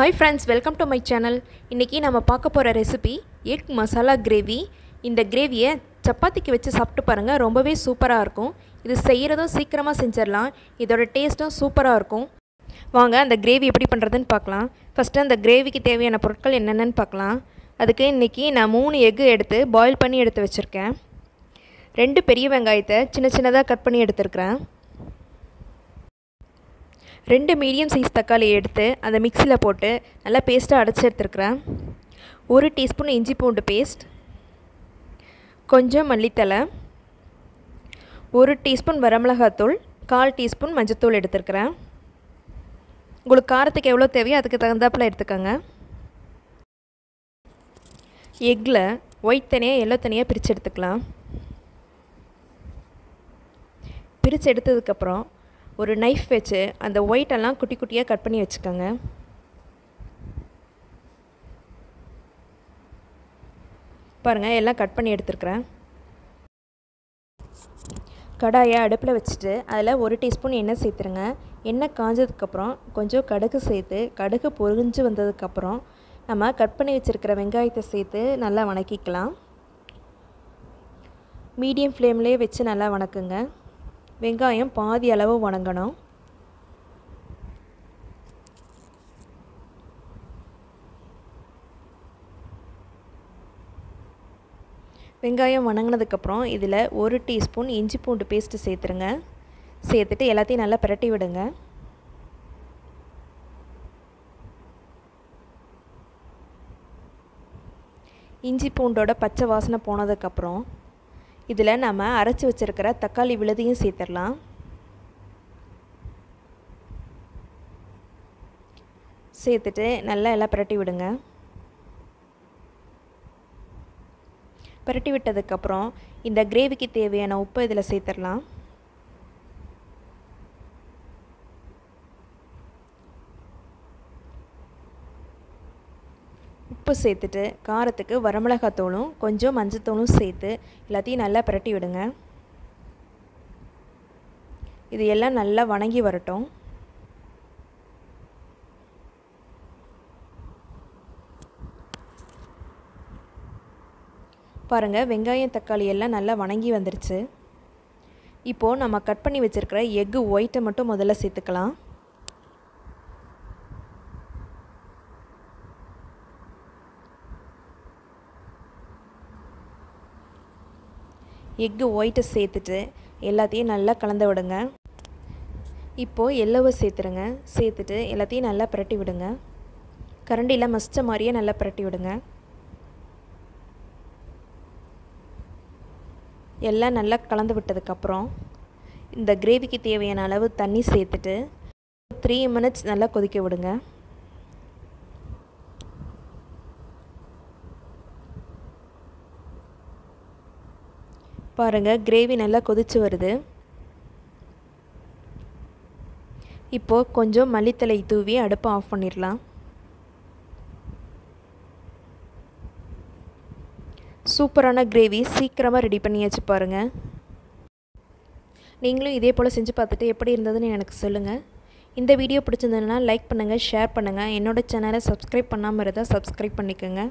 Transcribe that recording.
Hi friends welcome to my channel இன்றைக்கி நம்ம பார்க்க போகிற ரெசிபி எக் மசாலா கிரேவி இந்த கிரேவியை சப்பாத்திக்கு வச்சு சாப்பிட்டு பாருங்கள் ரொம்பவே சூப்பராக இருக்கும். இது செய்கிறதும் சீக்கிரமாக செஞ்சிடலாம். இதோட டேஸ்ட்டும் சூப்பராக இருக்கும். வாங்க அந்த கிரேவி எப்படி பண்ணுறதுன்னு பார்க்கலாம். ஃபஸ்ட்டு அந்த கிரேவிக்கு தேவையான பொருட்கள் என்னென்னு பார்க்கலாம். அதுக்கு இன்றைக்கி நான் மூணு எக்கு எடுத்து பாயில் பண்ணி எடுத்து வச்சுருக்கேன். ரெண்டு பெரிய வெங்காயத்தை சின்ன சின்னதாக கட் பண்ணி எடுத்துருக்கிறேன். ரெண்டு மீடியம் சைஸ் தக்காளி எடுத்து அந்த மிக்சியில் போட்டு நல்லா பேஸ்ட்டாக அடைச்சி எடுத்துருக்குறேன். ஒரு டீஸ்பூன் இஞ்சி பூண்டு பேஸ்ட் கொஞ்சம் மல்லித்தலை ஒரு டீஸ்பூன் வரமிளகாத்தூள் கால் டீஸ்பூன் மஞ்சத்தூள் எடுத்துருக்குறேன். உங்களுக்கு காரத்துக்கு எவ்வளோ தேவையோ அதுக்கு தகுந்தாப்பில் எடுத்துக்கோங்க. எக்கில் ஒயிட் தனியாக எல்லோ தனியாக பிரித்து எடுத்துக்கலாம். பிரித்து எடுத்ததுக்கப்புறம் ஒரு நைஃப் வச்சு அந்த ஒயிட்டெல்லாம் குட்டி குட்டியாக கட் பண்ணி வச்சுக்கோங்க. பாருங்கள் எல்லாம் கட் பண்ணி எடுத்துருக்குறேன். கடாயை அடுப்பில் வச்சுட்டு அதில் ஒரு டீஸ்பூன் எண்ணெய் சேர்த்துருங்க. எண்ணெய் காஞ்சதுக்கப்புறம் கொஞ்சம் கடுகு சேர்த்து கடுகு பொரிஞ்சு வந்ததுக்கப்புறம் நம்ம கட் பண்ணி வச்சுருக்கிற வெங்காயத்தை சேர்த்து நல்லா வணக்கிக்கலாம். மீடியம் ஃப்ளேம்லேயே வச்சு நல்லா வணக்குங்க. வெங்காயம் பாதி அளவு வணங்கணும். வெங்காயம் வணங்கினதுக்கப்புறம் இதில் ஒரு டீஸ்பூன் இஞ்சி பூண்டு பேஸ்ட்டு சேர்த்துருங்க. சேர்த்துட்டு எல்லாத்தையும் நல்லா பிரட்டி விடுங்க. இஞ்சி பூண்டோட பச்சை வாசனை போனதுக்கப்புறம் இதில் நம்ம அரைச்சி வச்சுருக்கிற தக்காளி விழுதையும் சேர்த்துடலாம். சேர்த்துட்டு நல்லா எல்லாம் பிரட்டி விடுங்க. பிரட்டி விட்டதுக்கப்புறம் இந்த கிரேவிக்கு தேவையான உப்பு இதில் சேர்த்துடலாம். உப்பு சேர்த்துட்டு காரத்துக்கு வரமிளகாத்தூளும் கொஞ்சம் மஞ்சத்தூளும் சேர்த்து எல்லாத்தையும் நல்லா பிரட்டி விடுங்க. இது எல்லாம் நல்லா வணங்கி வரட்டும். பாருங்கள் வெங்காயம் தக்காளி எல்லாம் நல்லா வணங்கி வந்துருச்சு. இப்போது நம்ம கட் பண்ணி வச்சுருக்கிற எக்கு ஒயிட்டை மட்டும் முதல்ல சேர்த்துக்கலாம். எக்கு ஒயிட்டை சேர்த்துட்டு எல்லாத்தையும் நல்லா கலந்து விடுங்க. இப்போது எல்லோவை சேர்த்துருங்க. சேர்த்துட்டு எல்லாத்தையும் நல்லா பிரட்டி விடுங்க. கரண்டியில் மசித்த மாதிரியே நல்லா புரட்டி விடுங்க. எல்லாம் நல்லா கலந்து விட்டதுக்கப்புறம் இந்த கிரேவிக்கு தேவையான அளவு தண்ணி சேர்த்துட்டு த்ரீ மினிட்ஸ் நல்லா கொதிக்க விடுங்க. பாருங்கள் கிரேவி நல்லா கொதிச்சு வருது. இப்போது கொஞ்சம் மல்லித்தலை தூவி அடுப்பை ஆஃப் பண்ணிடலாம். சூப்பரான கிரேவி சீக்கிரமாக ரெடி பண்ணியாச்சு பாருங்கள் நீங்களும் இதே போல் செஞ்சு பார்த்துட்டு எப்படி இருந்ததுன்னு எனக்கு சொல்லுங்கள் இந்த வீடியோ பிடிச்சிருந்ததுன்னா லைக் பண்ணுங்கள் ஷேர் பண்ணுங்கள் என்னோடய சேனலை சப்ஸ்கிரைப் பண்ணாமல் இருந்தால் சப்ஸ்கிரைப் பண்ணிக்கோங்க.